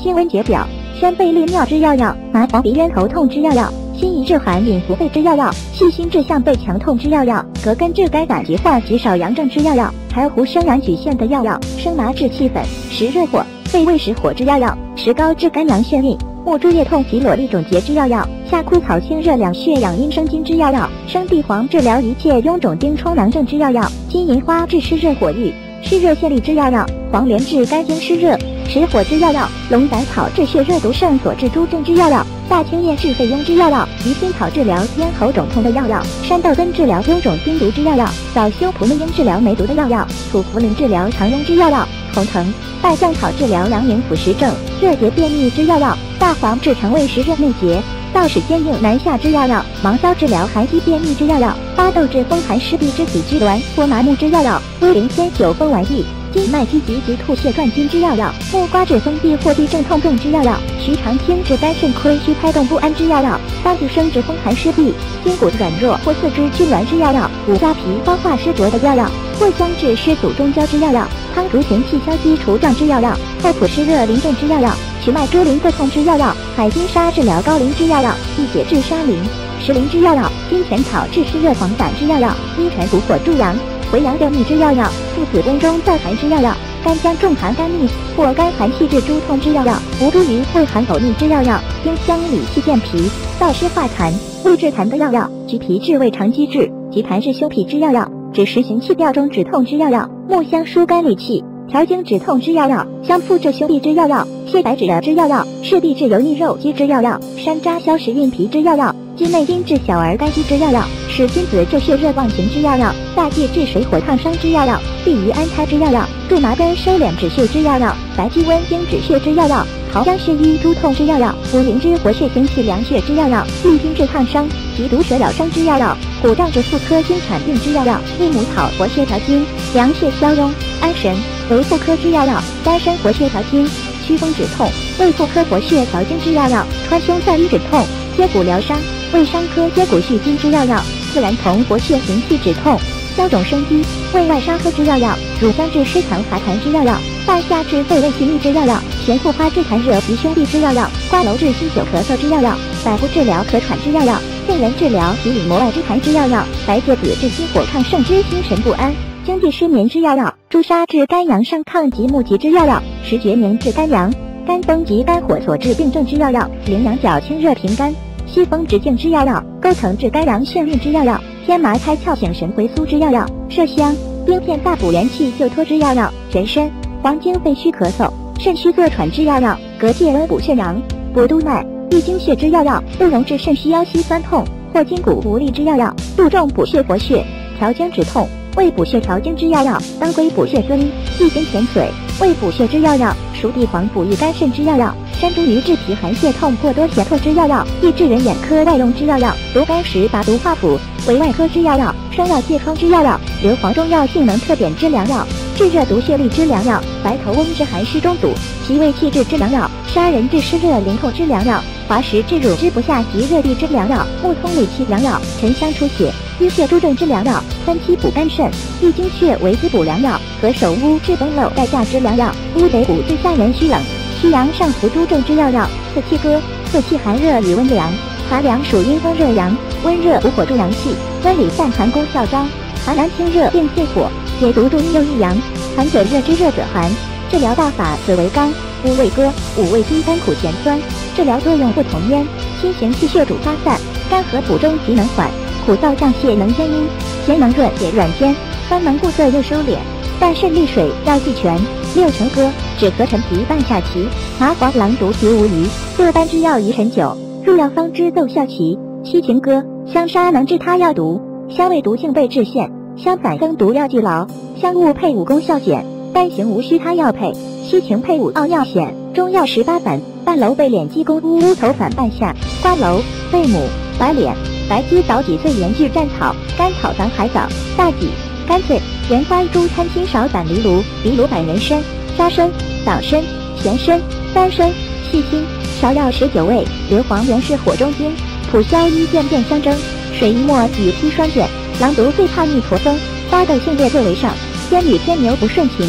辛温解表、宣贝利尿之药药、麻黄鼻咽喉痛之药药、辛夷治寒饮服肺之药药、细心治项背强痛之药药、葛根治肝胆疾患及少阳症之药药、柴胡生阳举陷的药药、生麻治气粉、实热火、肺胃实火之药药、石膏治肝阳眩晕。木珠叶痛及裸粒肿结之药药，夏枯草清热两血养阴生津之药药，生地黄治疗一切臃肿疔疮囊症之药药，金银花治湿热火郁、湿热泄痢之药药，黄连治肝经湿热、实火之药药，龙胆草治血热毒肾所致诸症之药药，大青叶治肺痈之药药，鱼腥草治疗咽喉肿痛的药药，山豆根治疗臃肿经毒之药药，早修蒲内因治疗梅毒的药药，土茯苓治疗肠痈之药药，红藤、败酱草治疗阳明腐蚀症、热结便秘之药药。大黄治肠胃湿热内结，道使坚硬难下之药药；芒硝治疗寒积便秘之药药；巴豆治风寒湿痹之体拘挛或麻木之药药；威灵仙酒风丸液；金麦积极及吐泻断筋之药药；木瓜治风痹或痹症痛症之药药；徐长青治肝肾亏虚胎动不安之药药；当地生治风寒湿痹、筋骨软弱或四肢痉挛之药药；五加皮方化湿浊的药药；藿香治湿阻中焦之药药；汤竹行气消积除胀之药药；厚朴湿热淋症之药药。曲麦猪鳞各痛之药药，海金沙治疗高淋之药药，地解治沙淋、石淋之药药，金钱草治湿热黄疸之药药，茵陈补火助阳、回阳救逆之药药，附子宫中燥寒之药药，干姜重寒肝逆或肝寒气滞诸痛之药药，无茱萸胃寒呕逆之药药，丁香理气健脾、燥湿化痰、胃治痰的药药，橘皮治胃肠积滞、及痰治休脾之药药，枳实行气调中止痛之药药，木香疏肝理气。调经止痛之药药，香附治胸痹之药药，泻白芷药之药药，赤地治油腻肉积之药药，山楂消食运脾之药药，鸡内金治小儿肝积之药药，使君子救血热忘情之药药，大剂治水火烫伤之药药，利于安胎之药药，苎麻根收敛止血之药药，白鸡温经止血之药药，桃僵血瘀诸痛之药药，五灵芝活血行气凉血之药药，绿金治烫伤及毒蛇咬伤之药药，虎杖治妇科经产病之药药，益母草活血调经，凉血消痈，安神。为妇科之药药，丹参活血调经，祛风止痛；为妇科活血调经之药药，川芎散瘀止痛，接骨疗伤；为伤科接骨续筋之药药，自然酮活血行气止痛，消肿生肌；胃外伤科之药药，乳香治湿痰滑痰之药药，半夏治肺胃气逆之药药，玄附花治痰热及胸痹之药药，瓜蒌治心久咳嗽之药药，百合治疗咳喘之药药，杏仁治疗及里膜外之痰之药药，白芥子治心火亢盛之心神不安。经济失眠之药药，朱砂治肝阳上亢及目疾之药药，石决明治肝阳、肝风及肝火所致病症之药药，羚羊角清热平肝、西风止痉之药药，钩藤治肝阳眩晕之药药，天麻开窍醒神回苏之药药，麝香、冰片大补元气救脱之药药，人参、黄精肺虚咳嗽、肾虚坐喘之药药，隔芥温补肾阳、补督脉、益精血之药药，鹿茸治肾虚腰膝酸痛或筋骨无力之药药，杜仲补血活血、调经止痛。为补血调经之药药，当归补血尊，益精甜水；为补血之药药，熟地黄补益肝肾之药药，山茱萸治脾寒泻痛过多血痛之药药，益智人眼科外用之药药，毒甘石拔毒化腐为外科之药药，生药疥疮之药药，硫磺中药性能特点之良药，治热毒血痢之良药，白头翁治寒湿中阻、脾胃气滞之良药，砂仁治湿热淋痛之良药，滑石治乳汁不下及热地之良药，木通理气良药，沉香出血。淤血诸症之良药，三七补肝肾，益精血为滋补良药，何首乌治崩漏带下之良药，乌贼补治下元虚冷、虚阳上浮诸症之要药，四气歌，四气寒热与温凉，寒凉属阴风热阳，温热补火助阳气，温里散寒功效彰，寒凉清热并泻火，解毒助阴又益阳，寒者热之热者寒，治疗大法则为刚，乌味歌，五味辛甘苦咸酸，治疗作用不同焉，清行气血主发散，甘和补中即能缓。苦燥降泻能坚阴，咸能润解软坚，酸能固涩又收敛。淡肾利水药剂全。六成歌，止咳陈皮半夏芪，麻黄狼毒及无余。六斑之药宜陈酒，入药方知奏效奇。七情歌，香砂能治他药毒，香味毒性被治现。香散增毒药剂劳，香雾配伍功效减。单行无需他药配，七情配伍奥药显。中药十八本，半楼被敛积功乌乌头反半夏，瓜蒌、贝母、白脸。白鸡早几岁盐聚战草、甘草党海藻、大戟、甘脆、盐花一株参青少散藜芦、藜芦板人参、沙参、党参、玄参、丹参、细辛、芍药十九味、硫磺原是火中金，蒲硝一见变相争，水一末与砒霜卷，狼毒最怕逆驼峰，八豆性烈最为上，天女天牛不顺情，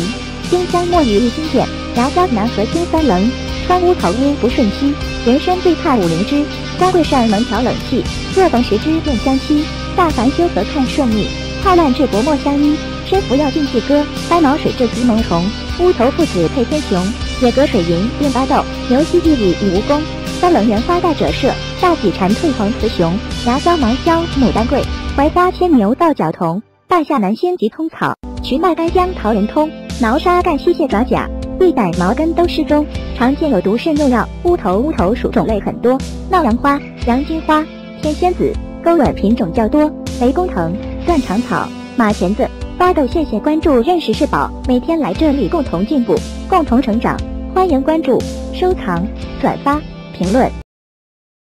丁香末与一心碱，牙胶南和青三棱。川乌草乌不顺期，人参最怕五灵芝。官贵善能调冷气，若逢时之便相欺。大凡修则看顺利，泡烂治薄墨相依。身服药定气歌，白毛水治吉蒙虫。乌头附子配天雄，野格水银令巴豆。牛膝地里与蜈蚣，三棱圆花带褶射。大戟蝉蜕黄雌雄，牙胶芒硝牡丹桂。怀花牵牛到角童，半夏南仙及通草。渠麦干姜桃仁通，挠沙干吸蟹爪甲。地胆毛根都适中，常见有毒肾用药。乌头乌头属种类很多，闹杨花、洋金花、天仙子、钩吻品种较多。雷公藤、断肠草、马钱子、巴豆。谢谢关注，认识是宝，每天来这里共同进步，共同成长。欢迎关注、收藏、转发、评论。